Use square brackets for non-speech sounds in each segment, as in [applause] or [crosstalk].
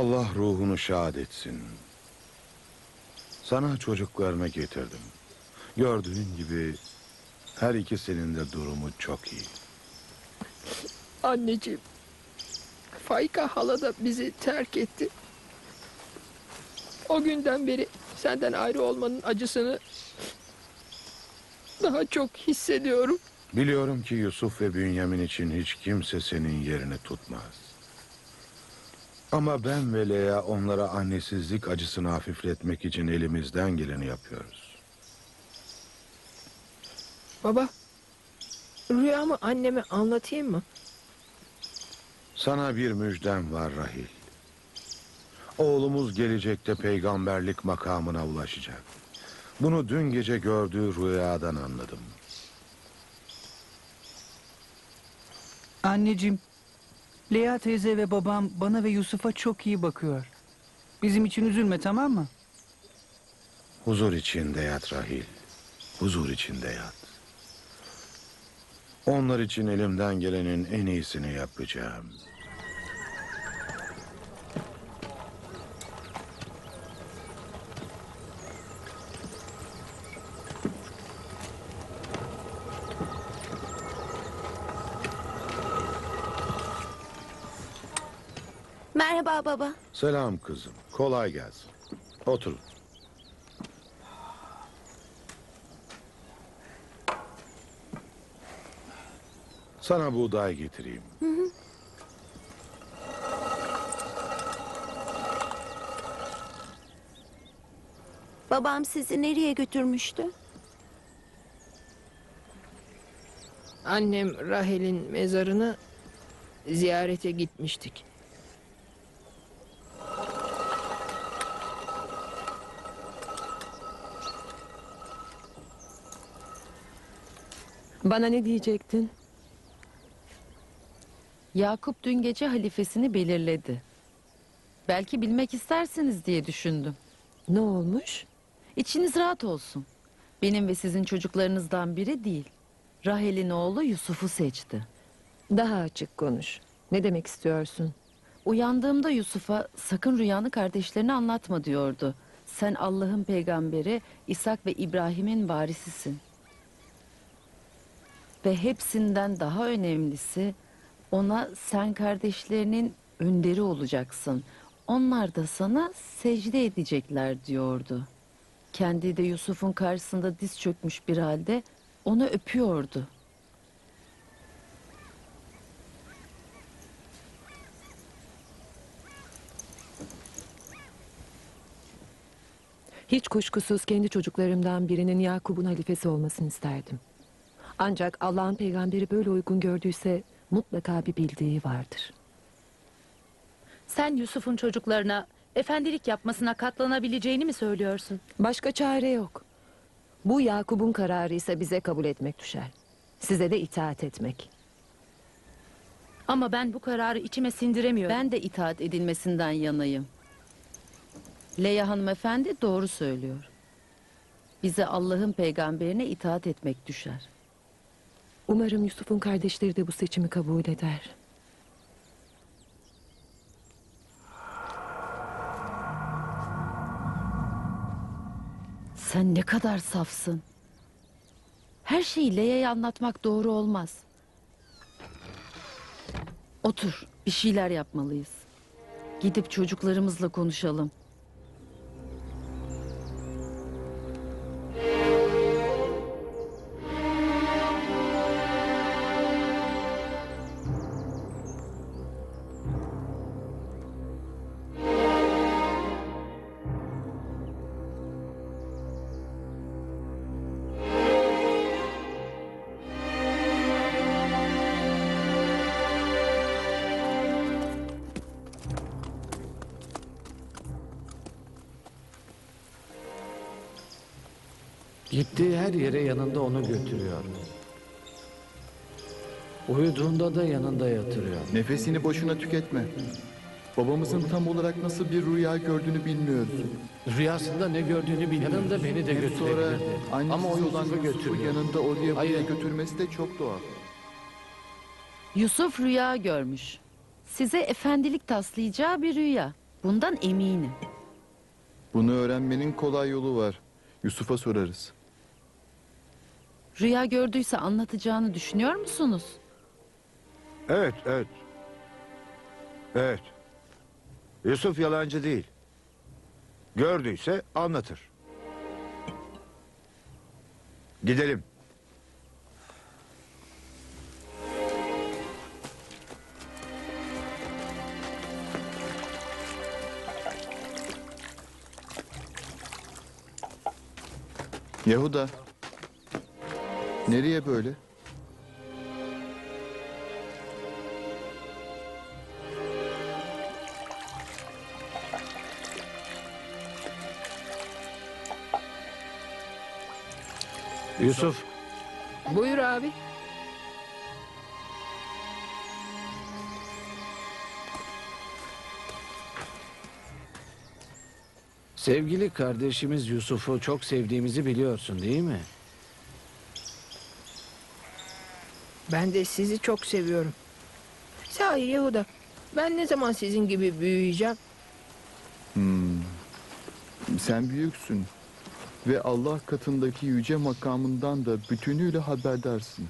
Allah ruhunu şad etsin. Sana çocuklarını getirdim. Gördüğün gibi her ikisinin de durumu çok iyi. Anneciğim. Faika hala da bizi terk etti. O günden beri senden ayrı olmanın acısını daha çok hissediyorum. Biliyorum ki Yusuf ve Bünyamin için hiç kimse senin yerini tutmaz. Ama ben ve Leya onlara annesizlik acısını hafifletmek için elimizden geleni yapıyoruz. Baba, rüyamı anneme anlatayım mı? Sana bir müjdem var Rahil. Oğlumuz gelecekte peygamberlik makamına ulaşacak. Bunu dün gece gördüğü rüyadan anladım. Anneciğim, Lea teyze ve babam bana ve Yusuf'a çok iyi bakıyor. Bizim için üzülme tamam mı? Huzur içinde yat Rahil. Huzur içinde yat. Onlar için elimden gelenin en iyisini yapacağım. Merhaba baba. Selam kızım. Kolay gelsin. Otur. Sana buğday getireyim. Babam sizi nereye götürmüştü? Annem Rahel'in mezarını ziyarete gitmiştik. Bana ne diyecektin? Yakup dün gece halifesini belirledi. Belki bilmek istersiniz diye düşündüm. Ne olmuş? İçiniz rahat olsun. Benim ve sizin çocuklarınızdan biri değil. Rahel'in oğlu Yusuf'u seçti. Daha açık konuş. Ne demek istiyorsun? Uyandığımda Yusuf'a sakın rüyanı kardeşlerine anlatma diyordu. Sen Allah'ın peygamberi İshak ve İbrahim'in varisisin. Ve hepsinden daha önemlisi ona sen kardeşlerinin önderi olacaksın. Onlar da sana secde edecekler diyordu. Kendi de Yusuf'un karşısında diz çökmüş bir halde onu öpüyordu. Hiç kuşkusuz kendi çocuklarımdan birinin Yakup'un halifesi olmasını isterdim. Ancak Allah'ın peygamberi böyle uygun gördüyse mutlaka bir bildiği vardır. Sen Yusuf'un çocuklarına efendilik yapmasına katlanabileceğini mi söylüyorsun? Başka çare yok. Bu Yakup'un kararı ise bize kabul etmek düşer. Size de itaat etmek. Ama ben bu kararı içime sindiremiyorum. Ben de itaat edilmesinden yanayım. Leya hanımefendi doğru söylüyor. Bize Allah'ın peygamberine itaat etmek düşer. Umarım Yusuf'un kardeşleri de bu seçimi kabul eder. Sen ne kadar safsın. Her şeyi Leya'ya anlatmak doğru olmaz. Otur, bir şeyler yapmalıyız. Gidip çocuklarımızla konuşalım. Gittiği her yere yanında onu götürüyor. Uyuduğunda da yanında yatırıyor. Nefesini boşuna tüketme. Babamızın tam olarak nasıl bir rüya gördüğünü bilmiyoruz. Rüyasında ne gördüğünü bilmiyor. Yanında beni de Hem sonra götürebilirdi. Ama o Yusuf'u Yusuf'u götürüyor. yanında oraya buraya Hayır. götürmesi de çok doğal. Yusuf rüya görmüş. Size efendilik taslayacağı bir rüya. Bundan eminim. Bunu öğrenmenin kolay yolu var. Yusuf'a sorarız. Rüya gördüyse anlatacağını düşünüyor musunuz? Evet, evet. Evet. Yusuf yalancı değil. Gördüyse anlatır. Gidelim. Yahuda. Nereye böyle? Yusuf, Buyur abi. sevgili kardeşimiz Yusuf'u çok sevdiğimizi biliyorsun değil mi? Ben de sizi çok seviyorum. Sahi Yehuda. Ben ne zaman sizin gibi büyüyeceğim? Hmm. Sen büyüksün. Ve Allah katındaki yüce makamından da bütünüyle haberdarsın.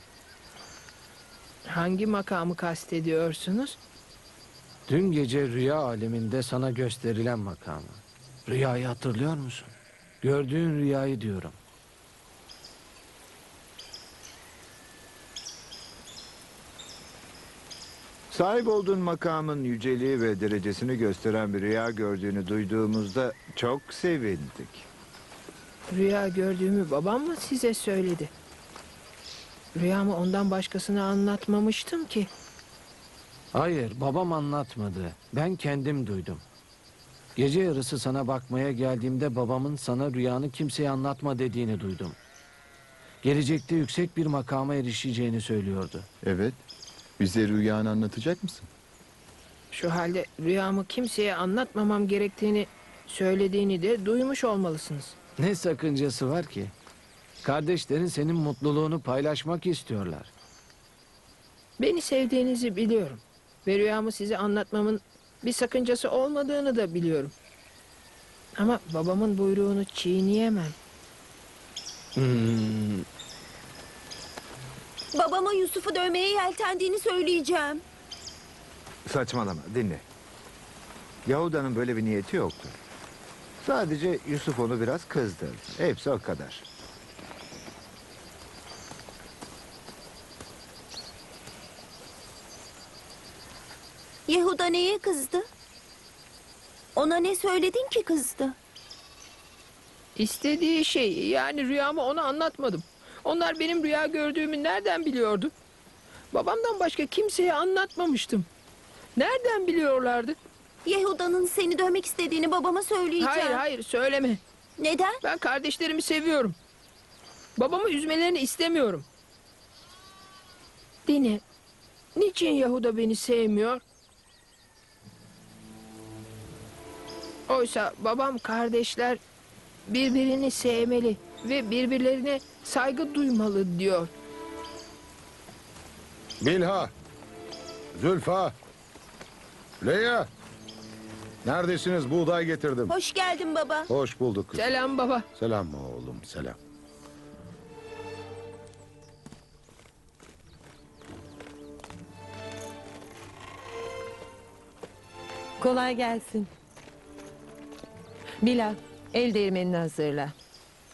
Hangi makamı kastediyorsunuz? Dün gece rüya aleminde sana gösterilen makamı. Rüyayı hatırlıyor musun? Gördüğün rüyayı diyorum. Sahip olduğun makamın yüceliği ve derecesini gösteren bir rüya gördüğünü duyduğumuzda çok sevindik. Rüya gördüğümü babam mı size söyledi? Rüyamı ondan başkasına anlatmamıştım ki. Hayır, babam anlatmadı. Ben kendim duydum. Gece yarısı sana bakmaya geldiğimde babamın sana rüyanı kimseye anlatma dediğini duydum. Gelecekte yüksek bir makama erişeceğini söylüyordu. Evet. Bize rüyanı anlatacak mısın? Şu halde rüyamı kimseye anlatmamam gerektiğini söylediğini de duymuş olmalısınız. Ne sakıncası var ki? Kardeşlerin senin mutluluğunu paylaşmak istiyorlar. Beni sevdiğinizi biliyorum. Ve rüyamı size anlatmamın bir sakıncası olmadığını da biliyorum. Ama babamın buyruğunu çiğneyemem. Hmm, Babama Yusuf'u dövmeye yeltendiğini söyleyeceğim. Saçmalama, dinle. Yahuda'nın böyle bir niyeti yoktu. Sadece Yusuf onu biraz kızdırdı. Hepsi o kadar. Yehuda neye kızdı? Ona ne söyledin ki kızdı? İstediği şey yani rüyamı ona anlatmadım. Onlar benim rüya gördüğümü nereden biliyordu? Babamdan başka kimseye anlatmamıştım. Nereden biliyorlardı? Yehuda'nın seni dövmek istediğini babama söyleyeceğim. Hayır hayır söyleme. Neden? Ben kardeşlerimi seviyorum. Babamı üzmelerini istemiyorum. Dine, niçin Yahuda beni sevmiyor? Oysa babam kardeşler birbirini sevmeli ve birbirlerine saygı duymalı diyor. Bilha, Zülfa, Leya. Neredesiniz? Buğday getirdim. Hoş geldin baba. Hoş bulduk kızım. Selam baba. Selam oğlum, selam. Kolay gelsin. Bilal, el değirmenini hazırla.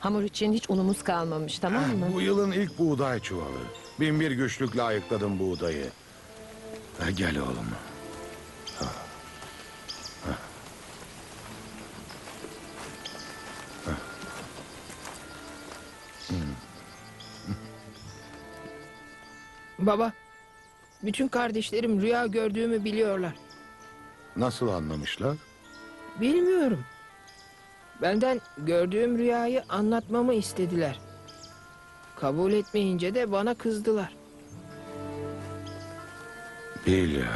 Hamur için hiç unumuz kalmamış tamam mı? Bu yılın ilk buğday çuvalı. Bin bir güçlükle ayıkladım buğdayı. Ha, gel oğlum. Ha. Ha. Ha. [laughs] Baba, bütün kardeşlerim rüya gördüğümü biliyorlar. Nasıl anlamışlar? Bilmiyorum. Benden gördüğüm rüyayı anlatmamı istediler. Kabul etmeyince de bana kızdılar. Bilha.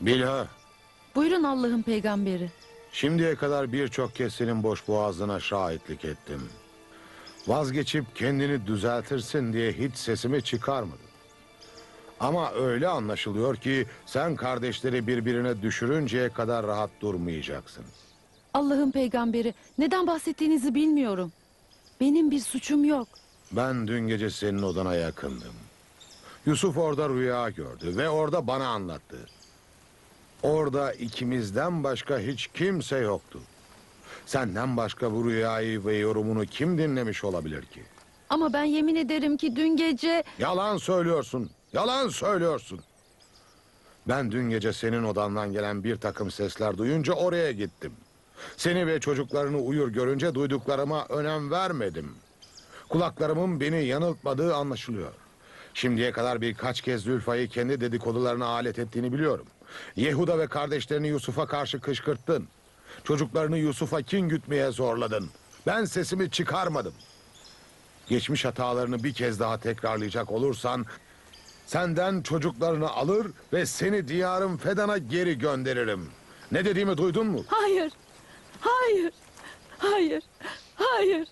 Bilha. Buyurun Allah'ın peygamberi. Şimdiye kadar birçok kez senin boş boğazına şahitlik ettim. Vazgeçip kendini düzeltirsin diye hiç sesimi çıkarmadım. Ama öyle anlaşılıyor ki sen kardeşleri birbirine düşürünceye kadar rahat durmayacaksın. Allah'ın peygamberi neden bahsettiğinizi bilmiyorum. Benim bir suçum yok. Ben dün gece senin odana yakındım. Yusuf orada rüya gördü ve orada bana anlattı. Orada ikimizden başka hiç kimse yoktu. Senden başka bu rüyayı ve yorumunu kim dinlemiş olabilir ki? Ama ben yemin ederim ki dün gece Yalan söylüyorsun. Yalan söylüyorsun. Ben dün gece senin odandan gelen bir takım sesler duyunca oraya gittim. Seni ve çocuklarını uyur görünce duyduklarıma önem vermedim. Kulaklarımın beni yanıltmadığı anlaşılıyor. Şimdiye kadar birkaç kez Zülfa'yı kendi dedikodularına alet ettiğini biliyorum. Yehuda ve kardeşlerini Yusuf'a karşı kışkırttın. Çocuklarını Yusuf'a kin gütmeye zorladın. Ben sesimi çıkarmadım. Geçmiş hatalarını bir kez daha tekrarlayacak olursan senden çocuklarını alır ve seni diyarım Fedan'a geri gönderirim. Ne dediğimi duydun mu? hayır, hayır, hayır, hayır,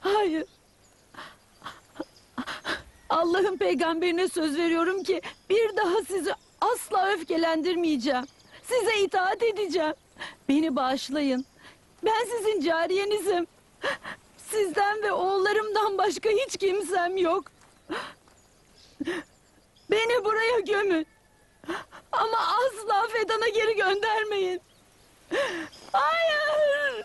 hayır. Allah'ın peygamberine söz veriyorum ki bir daha sizi asla öfkelendirmeyeceğim. Size itaat edeceğim. Beni bağışlayın. Ben sizin cariyenizim. Sizden ve oğullarımdan başka hiç kimsem yok. Beni buraya gömün. Ama asla Fedan'a geri göndermeyin. Hayır.